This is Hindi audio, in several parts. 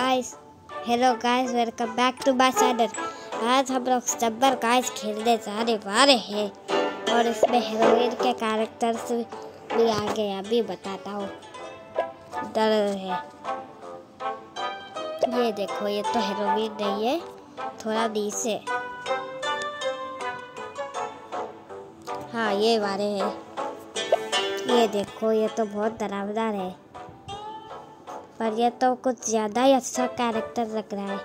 Guys hello guys welcome back to my channel आज हम लोग सब्बर गाइस खेलने जाने वाले हैं। और इसमें हीरोइन के कैरेक्टर्स भी आ गए, अभी बताता हूँ। डर है। ये देखो, ये तो हीरोइन नहीं है, थोड़ा नीचे। हाँ ये वाले हैं। ये देखो, ये तो बहुत डरावदार है। पर यह तो कुछ ज़्यादा ही अच्छा कैरेक्टर लग रहा है।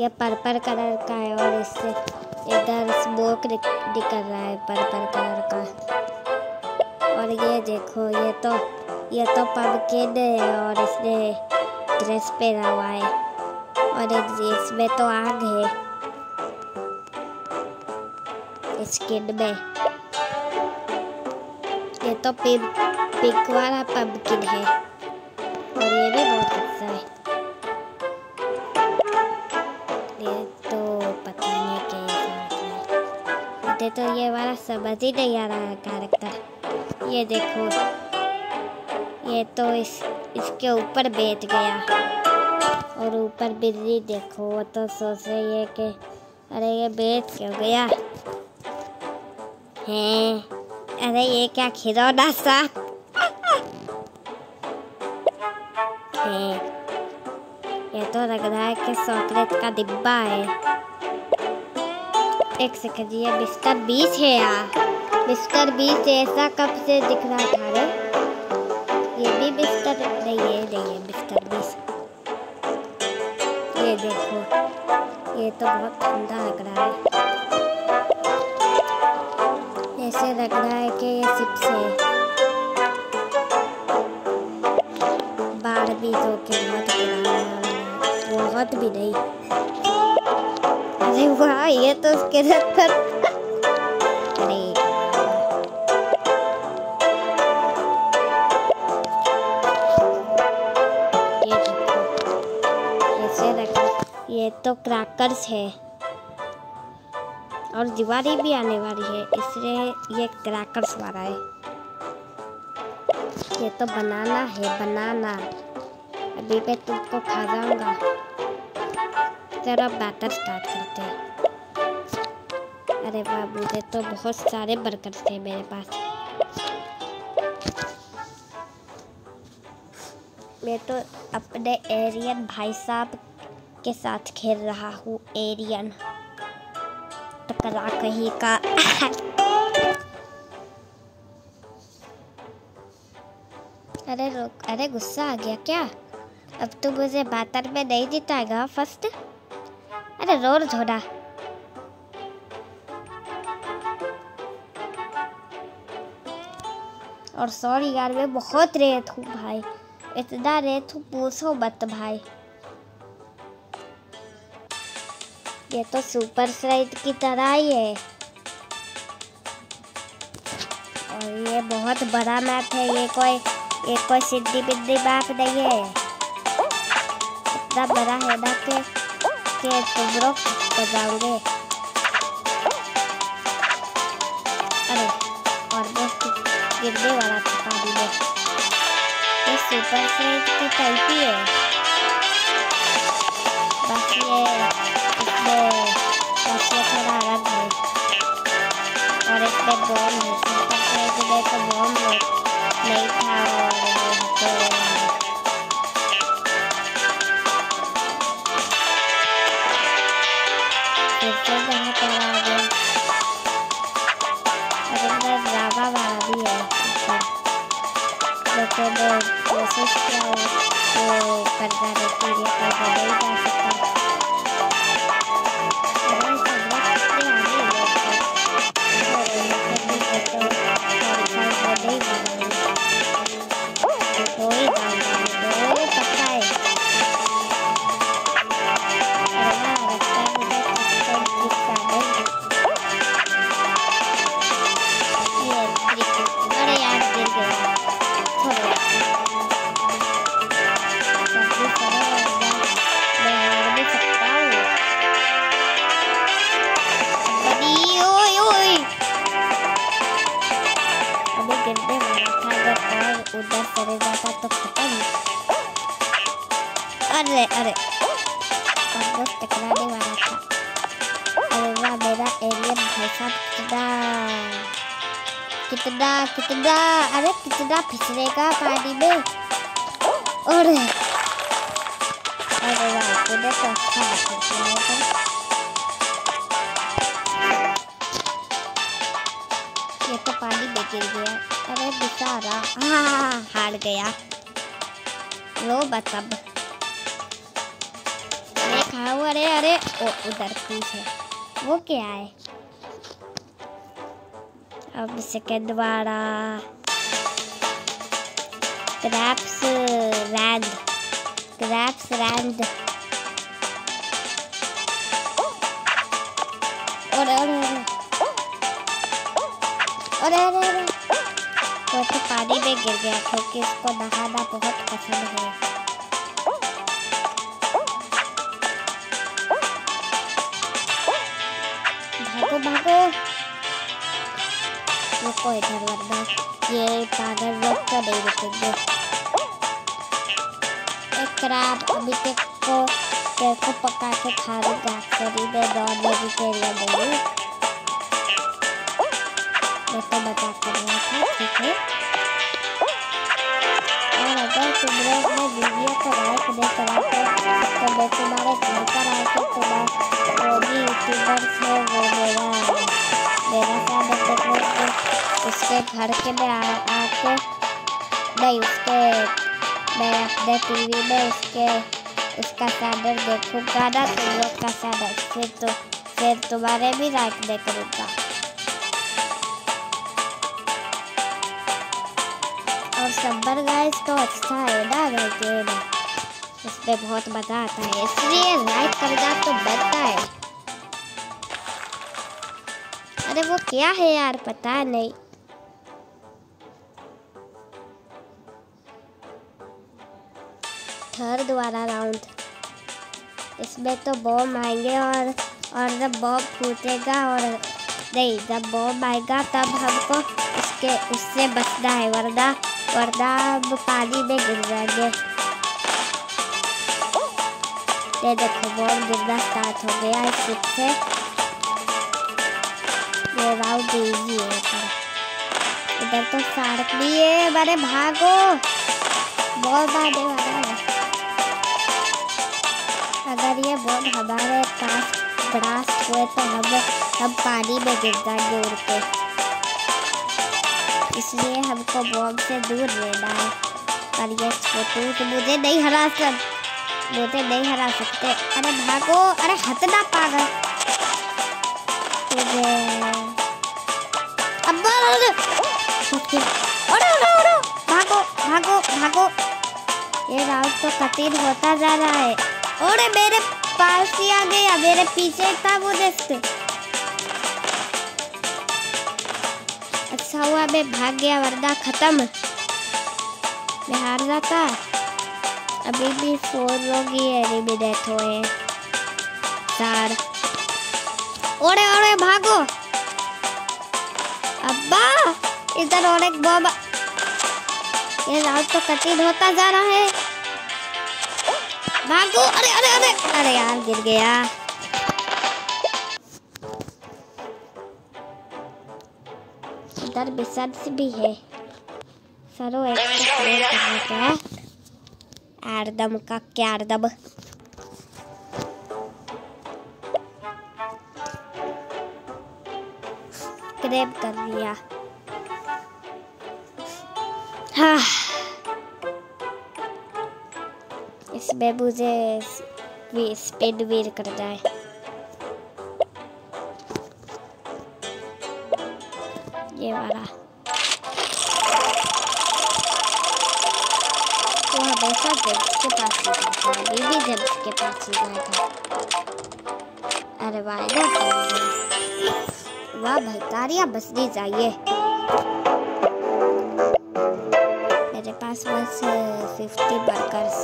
यह पर्पल कलर का है और इससे इधर स्मोक निकल रहा है पर्पल कलर का। और ये देखो, ये तो ये तो पम्पकिन है और इसने ड्रेस पहना हुआ है। और इसमें तो आग है। स्किन में। ये तो पिंक वाला पम्पकिन है। मुझे तो ये वाला समझ ही नहीं आ रहा है कैरेक्टर ये देखो। ये तो इस, इसके ऊपर बैठ गया। और ऊपर बिजली देखो, वो तो सोच रही है कि, अरे ये बैठ क्यों गया? है? अरे ये क्या खिलौना सा है? ये तो लग रहा है कि चॉकलेट का डिब्बा है। एक सेकंड ये मिस्टर बीस है यार। मिस्टर बीस ऐसा कब से दिख रहा था रे? ये भी मिस्टर नहीं है नहीं है मिस्टर बीस। ये देखो, ये तो बहुत ठंडा लग रहा है। ऐसे लग रहा है कि ये चिप्स है। बाढ़ भी जो के बहुत बहुत भी नहीं। अरे वाह, ये तो उसके पर। अरे ये ऐसे रखो। ये तो क्रैकर्स है। और दिवाली भी आने वाली है, इसलिए ये क्रैकर्स वाला है। ये तो बनाना है, बनाना। अभी मैं तुमको खा जाऊँगा। चलो बैटर स्टार्ट करते हैं। अरे वाह, मुझे तो बहुत सारे बर्गर थे मेरे पास। मैं तो अपने एरियन भाई साहब के साथ खेल रहा हूँ एरियन टकरा कहीं का। अरे रुक, अरे गुस्सा आ गया क्या? अब तू मुझे बातर में नहीं जिताएगा फ़र्स्ट अरे रोर झोड़ा और सॉरी यार, मैं बहुत रेत हूँ भाई। इतना रेत हूँ, पूछो मत भाई। ये तो सुपर स्लाइड की तरह ही है। और ये बहुत बड़ा मैप है, ये कोई ये कोई सिद्धि बिद्दी मैप नहीं है। इतना बड़ा है ना कि कि लोग बजाओगे अरे ऑलमोस्ट गिरने वाला था पानी में ये सुपर स्लाइड की टाइप है। बस ये, इसमें बस ये थोड़ा अलग है। और इसमें बॉम है। सुपर में तो बॉम नहीं था लेकिन ये कर नहीं だそれが当たった方にあれあれバンドしたからで笑ったあれはメラエリアの配達だ kita dah kita dah. Ada kita dah. Pisrega padi be ore ore lah kita dah. Kita गिर गया। अरे बेचारा। हाँ हार गया। लो बस अब। मैं खाऊं अरे अरे। ओ, उधर पीछे। वो क्या है? अब सेकंड वाला क्रैप्स रैंड क्रैप्स रैंड और अरे अरे अरे। वो तो पानी में गिर गया क्योंकि इसको नहाना बहुत पसंद है। भागो भागो। रुको इधर, वरना ये पागल लोग तो नहीं रुकेंगे। एक क्राब अभी तक को, तेरे को पका के खा लूँगा शरीर में नॉन वेजिटेरियन नहीं। मैं तो मज़ाक कर रहा था, ठीक है? और अगर तुम लोग ने वीडियो को लाइक नहीं करा तो मैं तुम्हारे घर पर आके तुम्हारा वो भी यूट्यूबर है, वो मेरा मेरा क्या मतलब है कि उसके घर के में आ, आके नहीं, उसके, मैं अपने टीवी में उसके, उसका चैनल देखूँगा ना तुम लोग का चैनल फिर तो फिर तुम्हारे भी लाइक नहीं करूँगा। और सब्बर गाइस तो अच्छा है ना गेम उसमें बहुत मज़ा आता है। इसलिए लाइक करना तो बनता है। अरे वो क्या है यार, पता नहीं। थर्ड वाला राउंड इसमें तो बॉम्ब आएँगे और और जब बॉम्ब फूटेगा और नहीं, जब बॉम्ब आएगा, तब हमको उसके उससे बचना है, वरना वरना हम पानी में गिर जाएँगे ये देखो बॉम्ब गिरना स्टार्ट हो गया इस शिप से ये राउंड इजी है पर इधर तो शार्क भी है, अरे भागो। बहुत आने वाला है। अगर ये बॉम्ब हमारे पास ब्लास्ट हुए तो हम हम पानी में गिर जाएँगे उड़ के। इसलिए हमको बॉम्ब से दूर रहना है। पर ये छोटू तो मुझे नहीं हरा सक, मुझे नहीं हरा सकते। अरे भागो, अरे हटना पागल। तुझे अब अरे अरे भागो भागो भागो। ये राउंड तो कठिन होता जा रहा है। अरे मेरे पास ही आ गया मेरे पीछे था वो जस्ट अच्छा हुआ मैं भाग गया वरना खत्म। मैं हार जाता। अभी भी फोर लोग ही एलिमिनेट हुए हैं। चार। ओरे ओरे भागो। अब्बा, इधर और एक बॉब ये राउंड तो कठिन होता जा रहा है। भागो। अरे अरे अरे। अरे यार, गिर गया। इधर बिसर्स भी है। सरो तो प्ले करने का है। आरदम का क्या आरदम? क्रेप कर लिया। हाँ। इसमें मुझे स्पिन वीर करना है ये वाला। पास ही भी पास ही अरे वाह चाहिए मेरे पास बस फिफ्टी वर्कर्स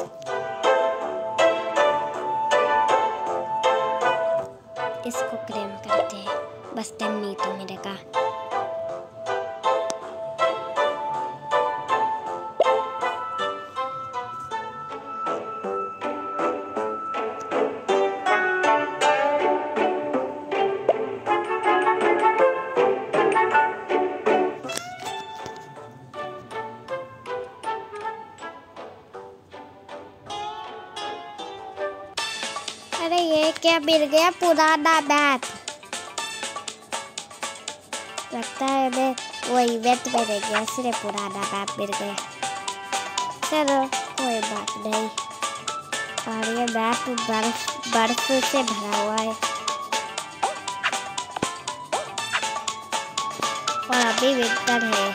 इसको क्लेम करते हैं। बस नहीं तो मेरे का। अरे ये क्या मिल गया? पुराना मैप लगता है मैं वो इवेंट में नहीं गया, इसलिए पुराना मैप मिल गया। चलो, कोई बात नहीं। और ये मैप बर्फ़ बर्फ़ से भरा हुआ है। और अभी विंटर है।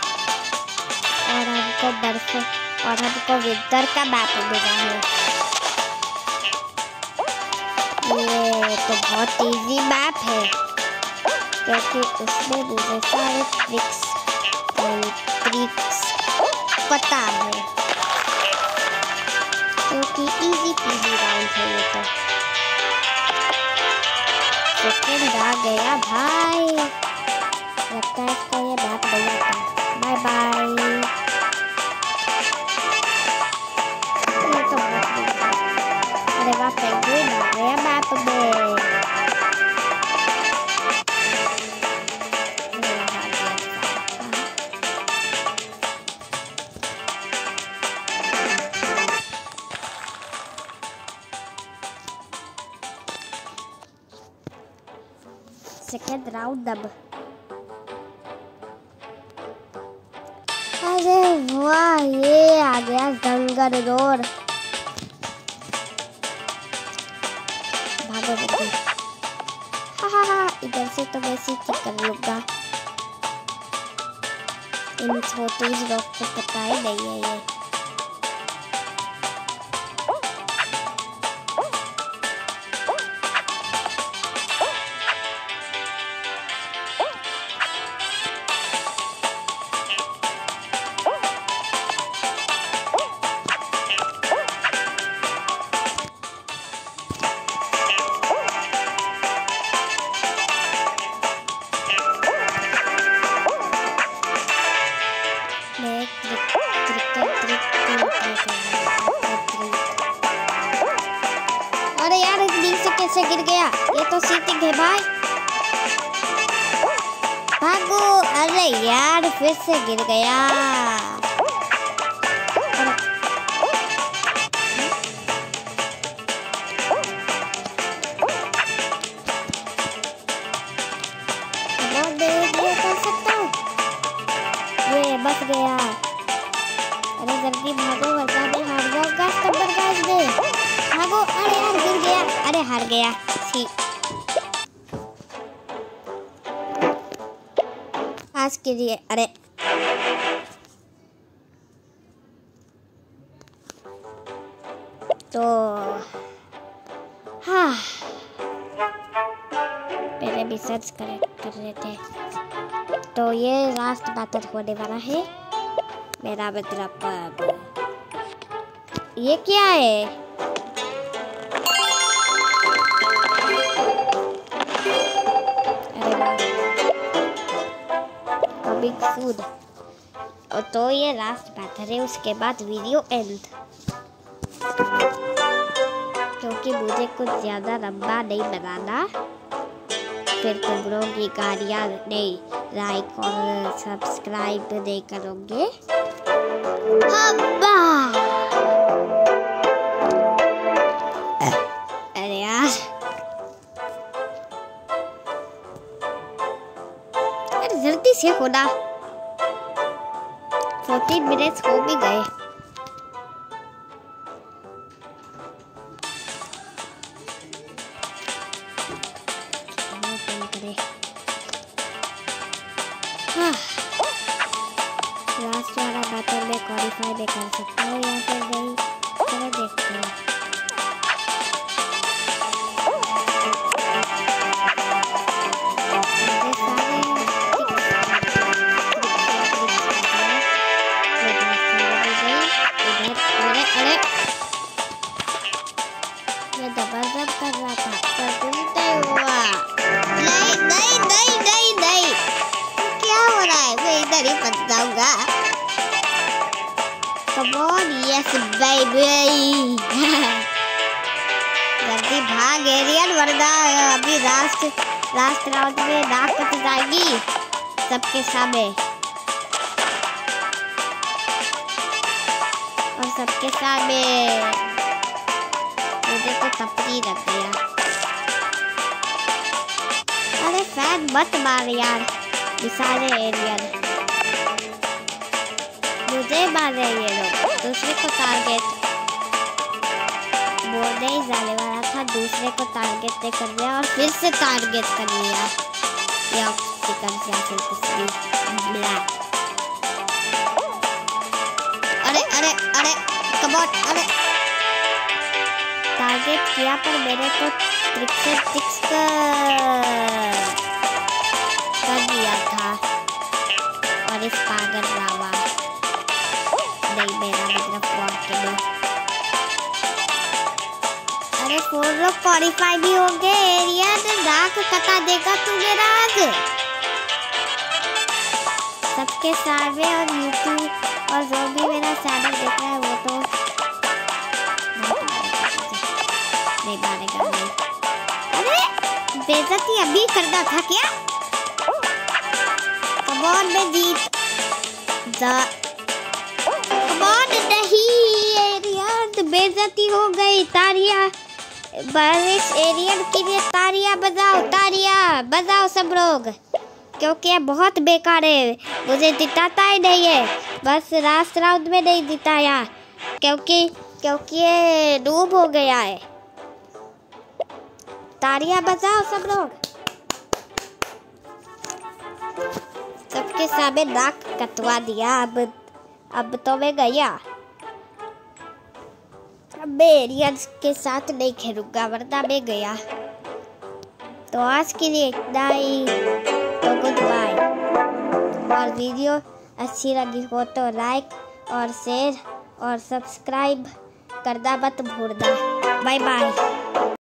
और हमको बर्फ़, और हमको विंटर का मैप मिला है। ये तो बहुत इजी मैप है। क्योंकि उसमें मुझे सारे ट्रिक्स और ट्रिक्स पता है। क्योंकि इजी पीजी राउंड है ये तो। सेकेंड आ गया भाई। लगता है इसको ये मैप नहीं आता बाय बाय अरे वाह पेंगुइन आ गया मैप में सेकेंड राउंड अब अरे वाह ये आ गया से तो वैसे ही कर लूँगा इन छोटे लोग को पता ही नहीं है ये अरे यार, इस बीच से कैसे गिर गया? ये तो सीटिंग है, भाई। भागो। अरे यार, फिर से गिर गया। गया छी आज के लिए, अरे। तो हाँ। पहले भी सर्च कर कर रहे थे। तो ये लास्ट बैटल होने वाला है। मेरा मतलब ये क्या है? सून और तो ये लास्ट बैटल है, उसके बाद वीडियो एंड क्योंकि मुझे कुछ ज़्यादा लंबा नहीं बनाना। फिर तुम लोग ये गाड़ियाँ, नहीं लाइक और सब्सक्राइब नहीं करोगे। अरे यार। अरे जल्दी से होना फोर्टीन मिनट्स हो भी गए। जाएगी सबके सामने। और सबके सामने। मुझे तो तपरी लग गया। अरे फ़ैन मत मार यार सारे एरियल मुझे मार रहे ये लोग, दूसरे को टारगेट बोलने ही जाने वाला था, दूसरे को टारगेट ने कर लिया और फिर से टारगेट कर लिया ये। ऑप्टिकल से आखिर किसी ब्लैक अरे अरे अरे, कबॉट, अरे। टारगेट किया पर मेरे को ट्रिक से कर दिया था। और इस पागल लावा नहीं, मेरा मतलब फॉर्म के लिए अरे फोर लोग क्वालिफाई भी होंगे एरिया नाक कटा देगा तू मेरा आग सबके सारे और यूट्यूब और जो भी मेरा चैनल देख रहा है वो तो अरे, बेइज्जती अभी करना था क्या? कमॉन मैं जीत जा। कमॉन नहीं बेइज्जती हो गई। तारिया, बारिश एरियन के लिए तारिया बजाओ तारिया बजाओ सब लोग। क्योंकि बहुत बेकार है। मुझे जिताता ही नहीं है। बस लास्ट राउंड में नहीं जिताया क्योंकि क्योंकि ये डूब हो गया है। तालियाँ बजाओ सब लोग। सबके सामने नाक कटवा दिया, अब अब तो मैं गया। अब मैं एरियंस के साथ नहीं खेलूँगा, वरना मैं गया। तो आज के लिए इतना ही। तो गुड बाय। और वीडियो। अच्छी लगी हो तो लाइक और शेयर और सब्सक्राइब करना मत भूलना। Bye bye